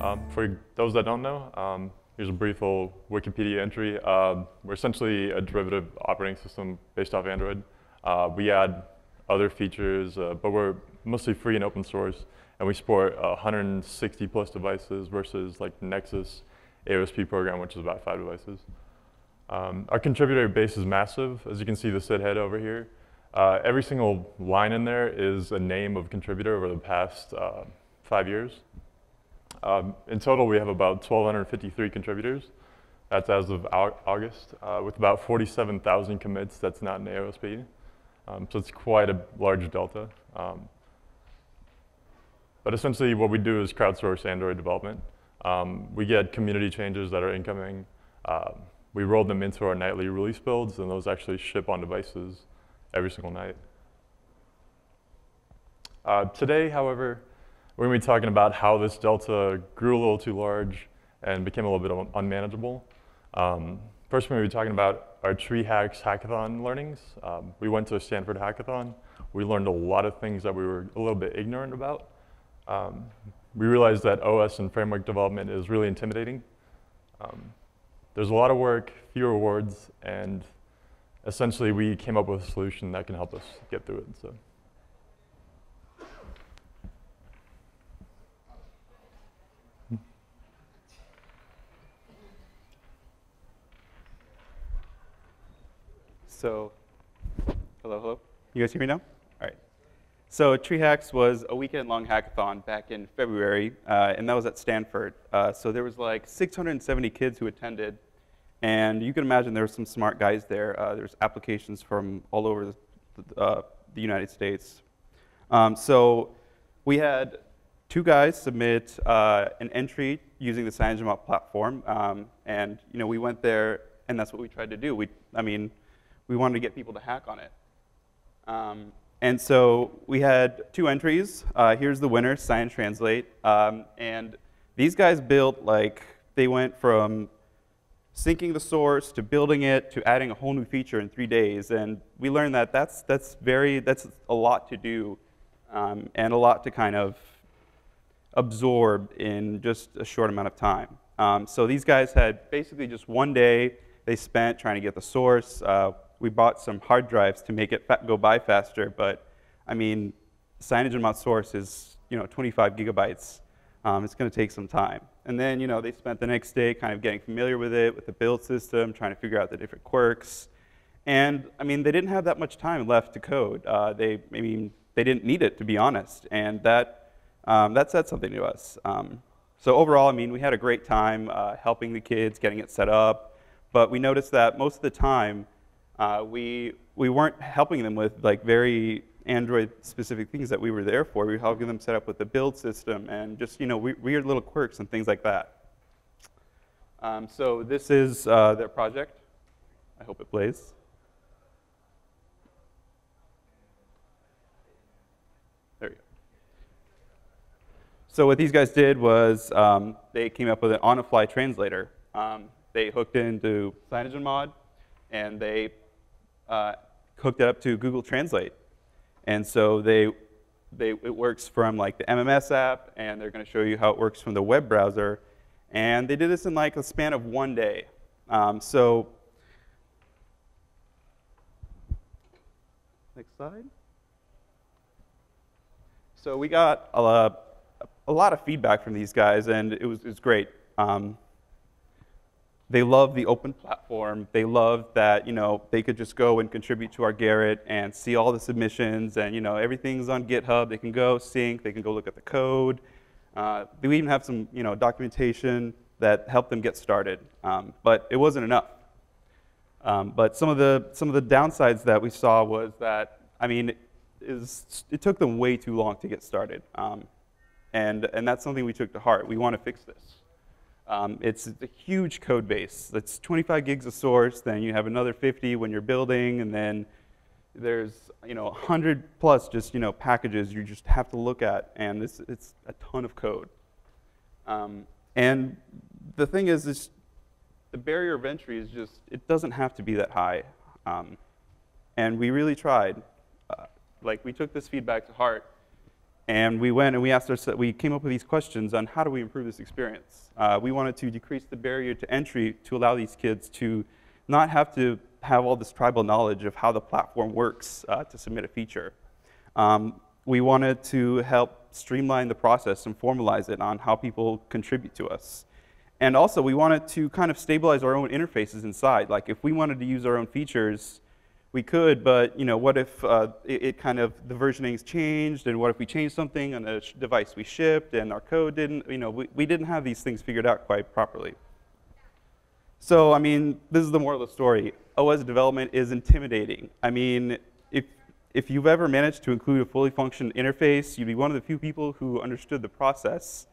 Um, for those that don't know, um, here's a brief little Wikipedia entry. Um, we're essentially a derivative operating system based off Android. Uh, we add other features, uh, but we're mostly free and open source, and we support 160 plus devices versus like Nexus AOSP program, which is about five devices. Um, our contributor base is massive. As you can see the SID head over here. Uh, every single line in there is a name of contributor over the past uh, five years. Um, in total, we have about 1,253 contributors. That's as of August, uh, with about 47,000 commits that's not in AOSP. Um, so it's quite a large delta. Um, but essentially what we do is crowdsource Android development. Um, we get community changes that are incoming. Um, we roll them into our nightly release builds, and those actually ship on devices every single night. Uh, today, however, we're going to be talking about how this delta grew a little too large and became a little bit unmanageable. Um, first, we're going to be talking about our TreeHacks hackathon learnings. Um, we went to a Stanford hackathon. We learned a lot of things that we were a little bit ignorant about. Um, we realized that OS and framework development is really intimidating. Um, there's a lot of work, few rewards, and essentially we came up with a solution that can help us get through it. So. So, hello, hello. You guys hear me now? All right. So TreeHacks was a weekend-long hackathon back in February, uh, and that was at Stanford. Uh, so there was like 670 kids who attended, and you can imagine there were some smart guys there. Uh, There's applications from all over the, uh, the United States. Um, so we had two guys submit uh, an entry using the CyanogenMod platform, um, and you know we went there, and that's what we tried to do. We, I mean we wanted to get people to hack on it. Um, and so we had two entries. Uh, here's the winner, Cyan Translate. Um, and these guys built, like, they went from syncing the source to building it to adding a whole new feature in three days. And we learned that that's, that's, very, that's a lot to do um, and a lot to kind of absorb in just a short amount of time. Um, so these guys had basically just one day they spent trying to get the source. Uh, we bought some hard drives to make it go by faster, but I mean, Cyanogen CyanogenMod source is you know 25 gigabytes. Um, it's going to take some time. And then you know they spent the next day kind of getting familiar with it, with the build system, trying to figure out the different quirks. And I mean, they didn't have that much time left to code. Uh, they, I mean, they didn't need it to be honest, and that um, that said something to us. Um, so overall, I mean, we had a great time uh, helping the kids, getting it set up. But we noticed that most of the time, uh, we, we weren't helping them with like very Android specific things that we were there for. We were helping them set up with the build system and just you know weird little quirks and things like that. Um, so this is uh, their project. I hope it plays. There you go. So what these guys did was um, they came up with an on-the-fly translator. Um, they hooked into CyanogenMod, and they uh, hooked it up to Google Translate. And so they, they, it works from like the MMS app, and they're going to show you how it works from the web browser. And they did this in like a span of one day. Um, so, next slide. So we got a, a lot of feedback from these guys, and it was, it was great. Um, they love the open platform. They love that you know they could just go and contribute to our Gerrit and see all the submissions and you know everything's on GitHub. They can go sync. They can go look at the code. Uh, we even have some you know documentation that helped them get started. Um, but it wasn't enough. Um, but some of the some of the downsides that we saw was that I mean is it took them way too long to get started. Um, and and that's something we took to heart. We want to fix this. Um, it's a huge code base. That's 25 gigs of source, then you have another 50 when you're building, and then there's you know 100 plus just you know packages you just have to look at, and it's, it's a ton of code. Um, and the thing is, is the barrier of entry is just, it doesn't have to be that high. Um, and we really tried. Uh, like, we took this feedback to heart, And we went and we asked ourselves, we came up with these questions on how do we improve this experience. Uh, we wanted to decrease the barrier to entry to allow these kids to not have to have all this tribal knowledge of how the platform works uh, to submit a feature. Um, we wanted to help streamline the process and formalize it on how people contribute to us. And also, we wanted to kind of stabilize our own interfaces inside. Like, if we wanted to use our own features, we could, but you know, what if uh, it, it, kind of the versioning's changed, and what if we changed something on the device we shipped, and our code didn't? You know, we, we didn't have these things figured out quite properly. So, I mean, this is the moral of the story. OS development is intimidating. I mean, if if you've ever managed to include a fully functioning interface, you'd be one of the few people who understood the process,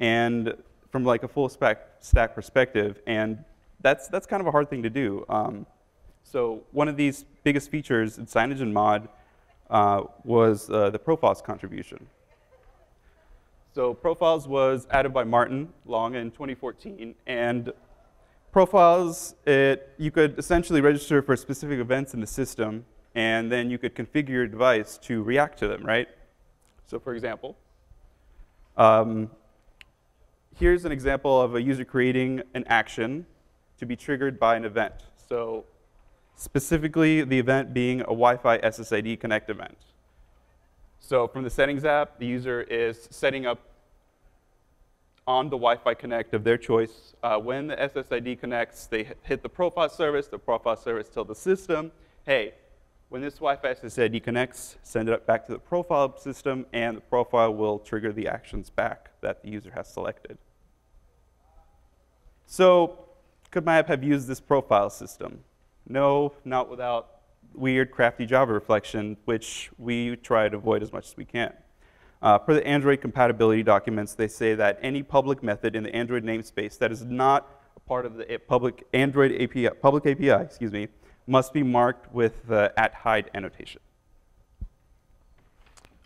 and from like a full spec, stack perspective, and that's that's kind of a hard thing to do. Um, so one of these biggest features in CyanogenMod uh, was uh, the profiles contribution. So profiles was added by Martin Long in 2014, and profiles, it, you could essentially register for specific events in the system, and then you could configure your device to react to them, right? So for example, um, here's an example of a user creating an action to be triggered by an event. So specifically the event being a Wi-Fi SSID connect event. So from the settings app, the user is setting up on the Wi-Fi connect of their choice. Uh, when the SSID connects, they hit the profile service. The profile service tells the system, hey, when this Wi-Fi SSID connects, send it up back to the profile system, and the profile will trigger the actions back that the user has selected. So could my app have used this profile system? No, not without weird, crafty Java reflection, which we try to avoid as much as we can. Uh, per the Android compatibility documents, they say that any public method in the Android namespace that is not a part of the public Android API, public API, excuse me, must be marked with the at hide annotation.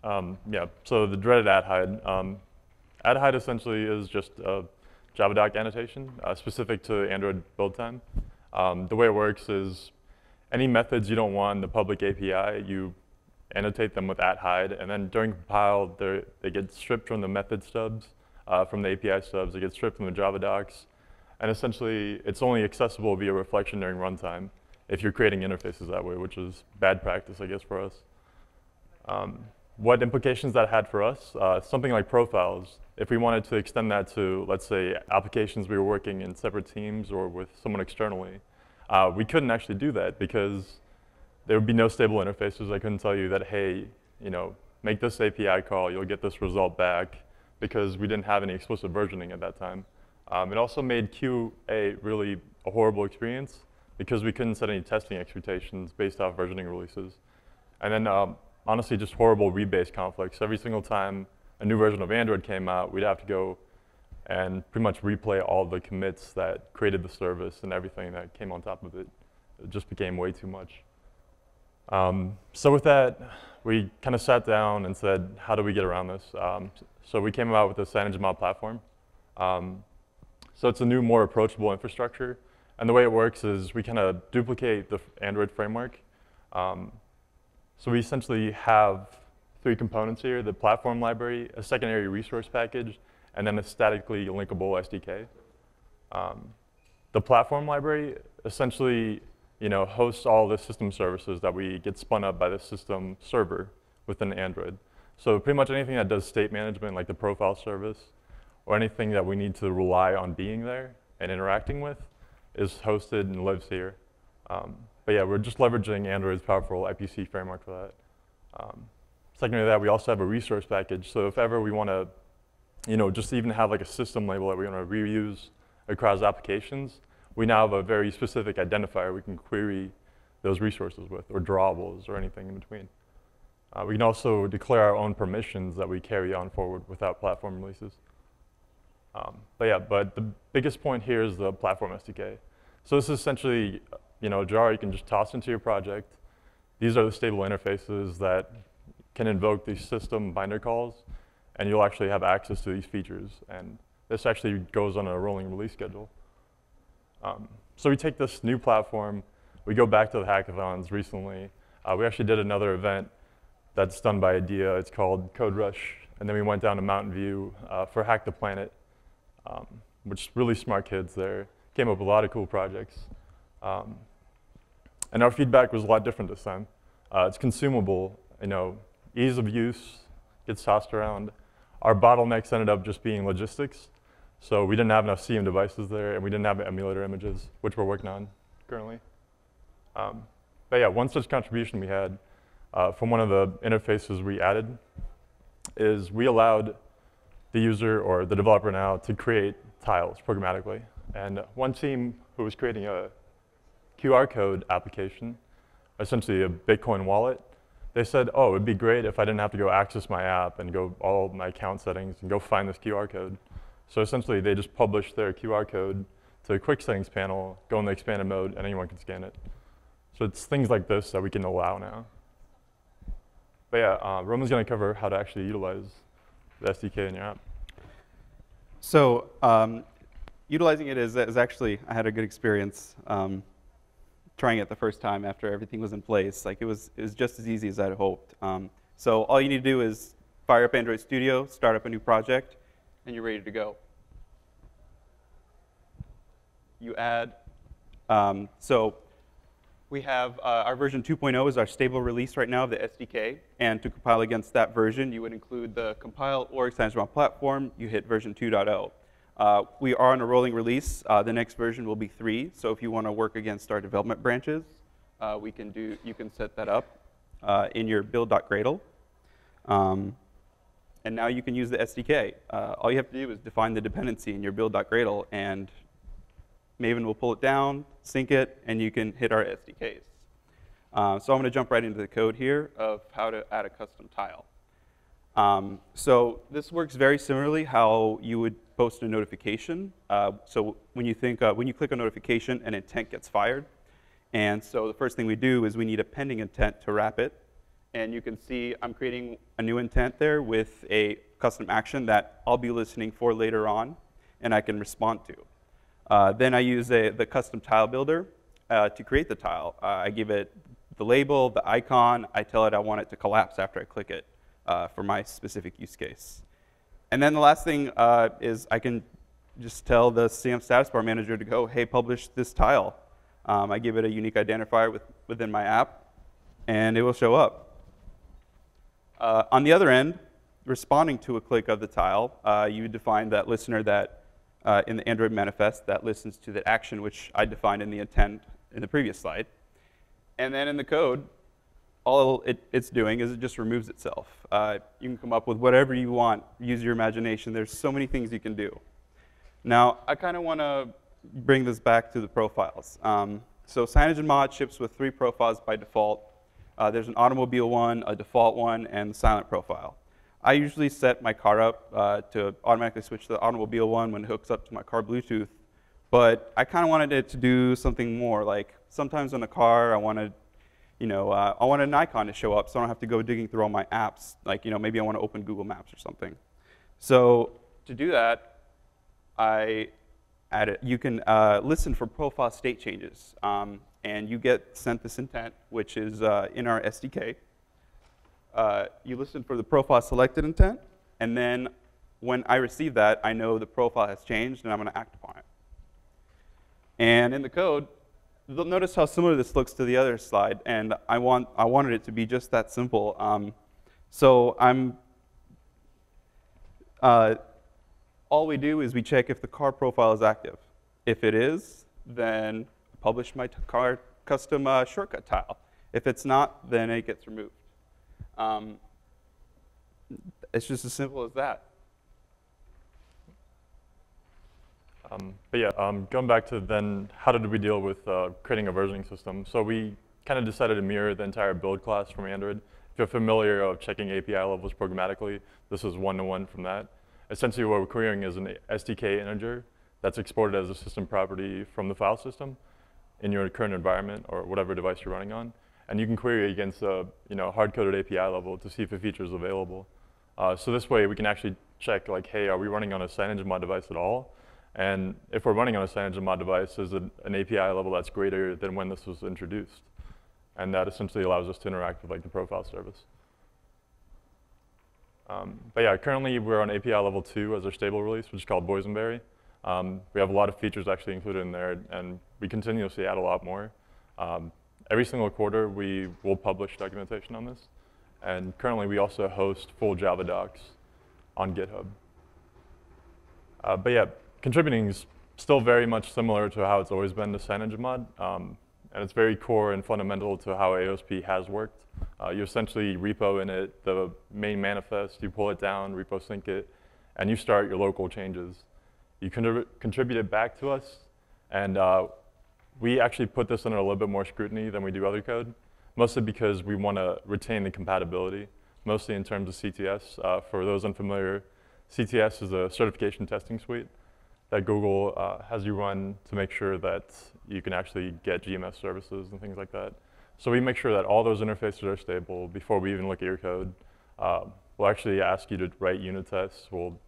Um, yeah, so the dreaded at hide. Um, at hide essentially is just a Javadoc annotation uh, specific to Android build time. Um, the way it works is any methods you don't want in the public API, you annotate them with at hide, and then during compile, they get stripped from the method stubs, uh, from the API stubs, they get stripped from the Java docs, and essentially it's only accessible via reflection during runtime if you're creating interfaces that way, which is bad practice, I guess, for us. Um, what implications that had for us? Uh, something like profiles. If we wanted to extend that to, let's say, applications we were working in separate teams or with someone externally, uh, we couldn't actually do that because there would be no stable interfaces. I couldn't tell you that, hey, you know, make this API call, you'll get this result back, because we didn't have any explicit versioning at that time. Um, it also made QA really a horrible experience because we couldn't set any testing expectations based off versioning releases. And then um, honestly just horrible rebase conflicts. Every single time a new version of Android came out, we'd have to go and pretty much replay all the commits that created the service and everything that came on top of it. It just became way too much. Um, so with that, we kind of sat down and said, how do we get around this? Um, so we came out with the CyanogenMod platform. Um, so it's a new, more approachable infrastructure. And the way it works is we kind of duplicate the Android framework. Um, so we essentially have three components here, the platform library, a secondary resource package, and then a statically linkable SDK. Um, the platform library essentially you know, hosts all the system services that we get spun up by the system server within Android. So pretty much anything that does state management, like the profile service, or anything that we need to rely on being there and interacting with, is hosted and lives here. Um, but yeah, we're just leveraging Android's powerful IPC framework for that. Um, secondly to that, we also have a resource package. So if ever we want to, you know, just even have like a system label that we want to reuse across applications, we now have a very specific identifier we can query those resources with, or drawables, or anything in between. Uh, we can also declare our own permissions that we carry on forward without platform releases. Um, but yeah, but the biggest point here is the platform SDK. So this is essentially you know, a jar you can just toss into your project. These are the stable interfaces that can invoke these system binder calls, and you'll actually have access to these features. And this actually goes on a rolling release schedule. Um, so we take this new platform, we go back to the hackathons recently. Uh, we actually did another event that's done by IDEA. It's called Code Rush. And then we went down to Mountain View uh, for Hack the Planet, um, which really smart kids there. Came up with a lot of cool projects. Um, and our feedback was a lot different this time. Uh, it's consumable, you know, ease of use gets tossed around. Our bottlenecks ended up just being logistics. So we didn't have enough CM devices there, and we didn't have emulator images, which we're working on currently. Um, but yeah, one such contribution we had uh, from one of the interfaces we added is we allowed the user or the developer now to create tiles programmatically. And one team who was creating a QR code application, essentially a Bitcoin wallet, they said, oh, it'd be great if I didn't have to go access my app and go all my account settings and go find this QR code. So essentially, they just published their QR code to a quick settings panel, go in the expanded mode, and anyone can scan it. So it's things like this that we can allow now. But yeah, uh, Roman's going to cover how to actually utilize the SDK in your app. So um, utilizing it is, is actually, I had a good experience um, trying it the first time after everything was in place. Like it was, it was just as easy as I'd hoped. Um, so all you need to do is fire up Android Studio, start up a new project, and you're ready to go. You add, um, so we have uh, our version 2.0 is our stable release right now of the SDK. And to compile against that version, you would include the compile or extension platform. You hit version 2.0. Uh, we are on a rolling release. Uh, the next version will be 3. So if you want to work against our development branches, uh, we can do, you can set that up uh, in your build.gradle. Um, and now you can use the SDK. Uh, all you have to do is define the dependency in your build.gradle, and Maven will pull it down, sync it, and you can hit our SDKs. Uh, so I'm going to jump right into the code here of how to add a custom tile. Um, so this works very similarly how you would post a notification. Uh, so when you think, uh, when you click a notification, an intent gets fired. And so the first thing we do is we need a pending intent to wrap it. And you can see I'm creating a new intent there with a custom action that I'll be listening for later on and I can respond to. Uh, then I use a, the custom tile builder uh, to create the tile. Uh, I give it the label, the icon. I tell it I want it to collapse after I click it uh, for my specific use case. And then the last thing uh, is I can just tell the CM status bar manager to go, hey, publish this tile. Um, I give it a unique identifier with, within my app, and it will show up. Uh, on the other end, responding to a click of the tile, you define that listener that uh, in the Android manifest that listens to the action which I defined in the intent in the previous slide. And then in the code, all it, it's doing is it just removes itself. Uh, you can come up with whatever you want, use your imagination. There's so many things you can do. Now, I kind of want to bring this back to the profiles. Um, so CyanogenMod ships with three profiles by default. Uh, there's an automobile one, a default one, and the silent profile. I usually set my car up uh, to automatically switch to the automobile one when it hooks up to my car Bluetooth. But I kind of wanted it to do something more. Like sometimes in the car, I wanted, you know, uh, I want an icon to show up so I don't have to go digging through all my apps. Like, you know, maybe I want to open Google Maps or something. So to do that, I added, you can uh, listen for profile state changes. Um, and you get sent this intent, which is uh, in our SDK uh, you listen for the profile selected intent, and then when I receive that, I know the profile has changed and I'm going to act upon it. And in the code, notice how similar this looks to the other slide, and I, want, I wanted it to be just that simple. Um, so I'm, uh, all we do is we check if the car profile is active. If it is, then publish my car custom uh, shortcut tile. If it's not, then it gets removed. Um, it's just as simple as that. Um, but yeah, um, going back to then, how did we deal with uh, creating a versioning system? So we kind of decided to mirror the entire build class from Android. If you're familiar of checking API levels programmatically, this is one-to-one -one from that. Essentially what we're querying is an SDK integer that's exported as a system property from the file system in your current environment or whatever device you're running on and you can query against a you know, hard-coded API level to see if a feature is available. Uh, so this way, we can actually check, like, hey, are we running on a CyanogenMod device at all? And if we're running on a CyanogenMod device, is it an API level that's greater than when this was introduced? And that essentially allows us to interact with like the profile service. Um, but yeah, currently we're on API level two as our stable release, which is called Boysenberry. Um, we have a lot of features actually included in there, and we continuously add a lot more. Um, every single quarter, we will publish documentation on this. And currently, we also host full Java docs on GitHub. Uh, but yeah, contributing is still very much similar to how it's always been to CyanogenMod. Um, and it's very core and fundamental to how AOSP has worked. Uh, you essentially repo init the main manifest, you pull it down, repo sync it, and you start your local changes. You contrib contribute it back to us, and uh, we actually put this under a little bit more scrutiny than we do other code, mostly because we want to retain the compatibility, mostly in terms of CTS. Uh, for those unfamiliar, CTS is a certification testing suite that Google uh, has you run to make sure that you can actually get GMS services and things like that. So we make sure that all those interfaces are stable before we even look at your code. Um, we'll actually ask you to write unit tests. We'll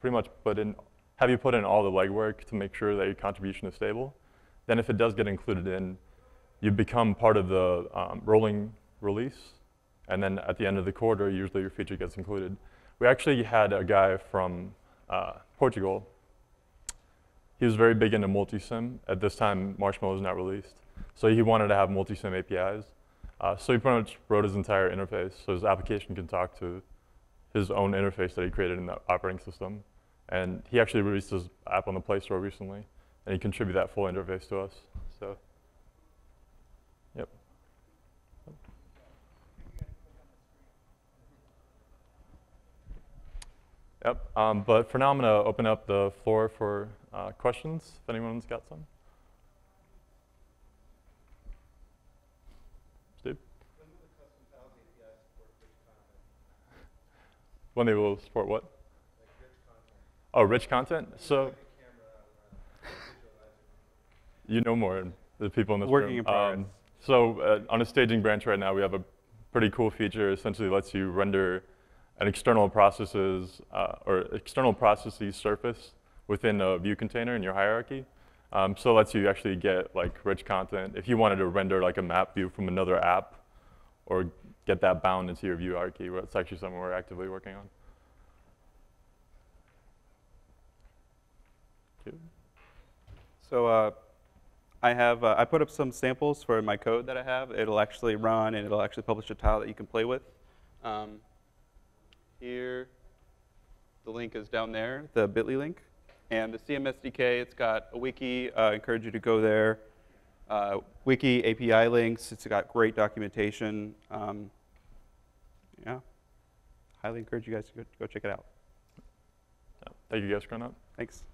pretty much put in, have you put in all the legwork to make sure that your contribution is stable. Then if it does get included in, you become part of the um, rolling release. And then at the end of the quarter, usually your feature gets included. We actually had a guy from uh, Portugal he was very big into multi-sim. At this time, Marshmallow is not released. So he wanted to have multi-sim APIs. Uh, so he pretty much wrote his entire interface so his application can talk to his own interface that he created in the operating system. And he actually released his app on the Play Store recently, and he contributed that full interface to us. So, yep. Yep. Um, but for now, I'm going to open up the floor for uh, questions, if anyone's got some. Steve? When they will support what? oh, rich content? So, you know more than the people in this Working room. in progress. Um, so uh, on a staging branch right now, we have a pretty cool feature. Essentially, lets you render an external processes uh, or external processes surface within a view container in your hierarchy. Um, so it lets you actually get like rich content. If you wanted to render like a map view from another app or get that bound into your view hierarchy, it's actually something we're actively working on. So uh, I have uh, I put up some samples for my code that I have. It'll actually run and it'll actually publish a tile that you can play with. Um, here, the link is down there, the bit.ly link. And the CMSDK, it's got a wiki. Uh, I encourage you to go there. Uh, wiki, API links. It's got great documentation. Um, yeah, highly encourage you guys to go, go check it out. Thank you guys for coming out. Thanks.